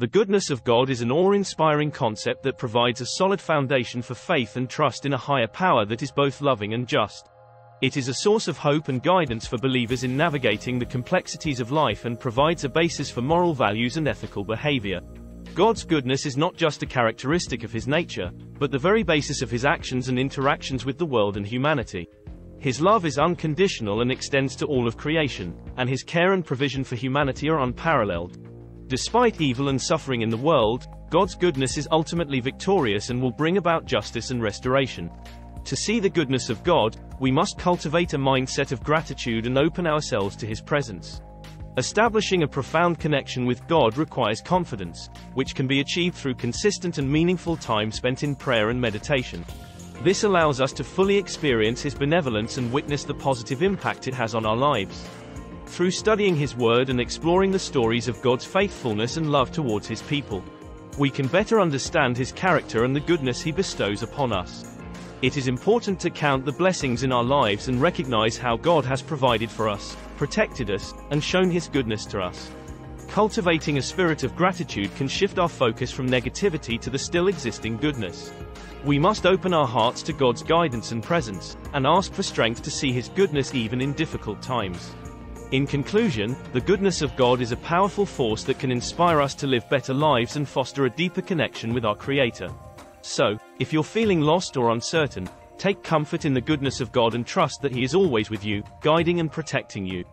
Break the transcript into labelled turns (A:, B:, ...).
A: The goodness of God is an awe-inspiring concept that provides a solid foundation for faith and trust in a higher power that is both loving and just. It is a source of hope and guidance for believers in navigating the complexities of life and provides a basis for moral values and ethical behavior. God's goodness is not just a characteristic of his nature, but the very basis of his actions and interactions with the world and humanity. His love is unconditional and extends to all of creation, and his care and provision for humanity are unparalleled. Despite evil and suffering in the world, God's goodness is ultimately victorious and will bring about justice and restoration. To see the goodness of God, we must cultivate a mindset of gratitude and open ourselves to His presence. Establishing a profound connection with God requires confidence, which can be achieved through consistent and meaningful time spent in prayer and meditation. This allows us to fully experience His benevolence and witness the positive impact it has on our lives. Through studying His Word and exploring the stories of God's faithfulness and love towards His people, we can better understand His character and the goodness He bestows upon us. It is important to count the blessings in our lives and recognize how God has provided for us, protected us, and shown His goodness to us. Cultivating a spirit of gratitude can shift our focus from negativity to the still existing goodness. We must open our hearts to God's guidance and presence, and ask for strength to see His goodness even in difficult times. In conclusion, the goodness of God is a powerful force that can inspire us to live better lives and foster a deeper connection with our Creator. So, if you're feeling lost or uncertain, take comfort in the goodness of God and trust that He is always with you, guiding and protecting you.